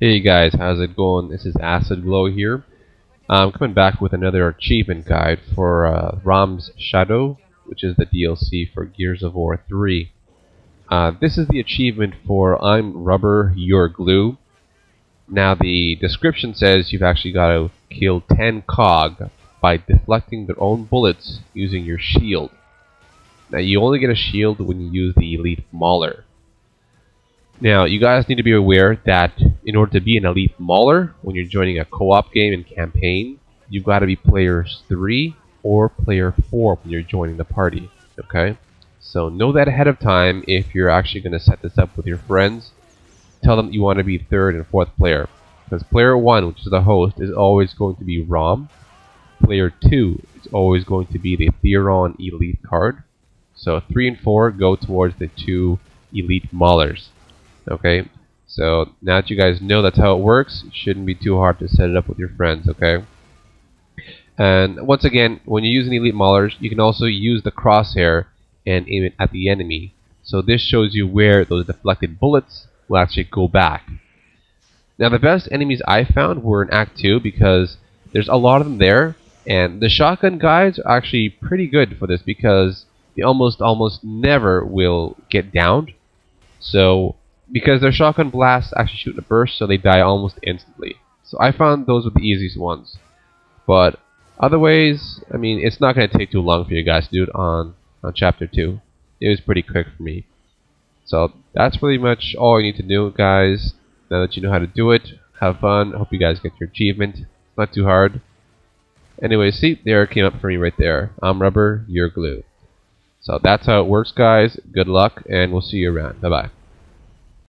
Hey guys, how's it going? This is AcidGlow here. I'm coming back with another achievement guide for uh, RAAM's Shadow, which is the DLC for Gears of War 3. Uh, this is the achievement for I'm Rubber, You're Glue. Now the description says you've actually got to kill 10 COG by deflecting their own bullets using your shield. Now you only get a shield when you use the Elite Mauler. Now, you guys need to be aware that in order to be an elite mauler, when you're joining a co-op game and campaign, you've got to be players 3 or player 4 when you're joining the party, okay? So know that ahead of time if you're actually going to set this up with your friends. Tell them you want to be third and fourth player. Because player 1, which is the host, is always going to be RAAM. Player 2 is always going to be the Theron Elite card. So 3 and 4 go towards the two Elite Maulers. Okay, so now that you guys know that's how it works, it shouldn't be too hard to set it up with your friends, okay? And once again, when you're using Elite Maulers, you can also use the crosshair and aim it at the enemy. So this shows you where those deflected bullets will actually go back. Now the best enemies I found were in Act 2 because there's a lot of them there and the shotgun guys are actually pretty good for this because they almost almost never will get downed. So because their shotgun blasts actually shoot in a burst, so they die almost instantly. So I found those were the easiest ones. But other ways, I mean, it's not going to take too long for you guys to do it on, on Chapter 2. It was pretty quick for me. So that's pretty much all you need to do, guys. Now that you know how to do it, have fun. Hope you guys get your achievement. It's not too hard. Anyway, see, there came up for me right there. I'm rubber, you're glue. So that's how it works, guys. Good luck, and we'll see you around. Bye-bye.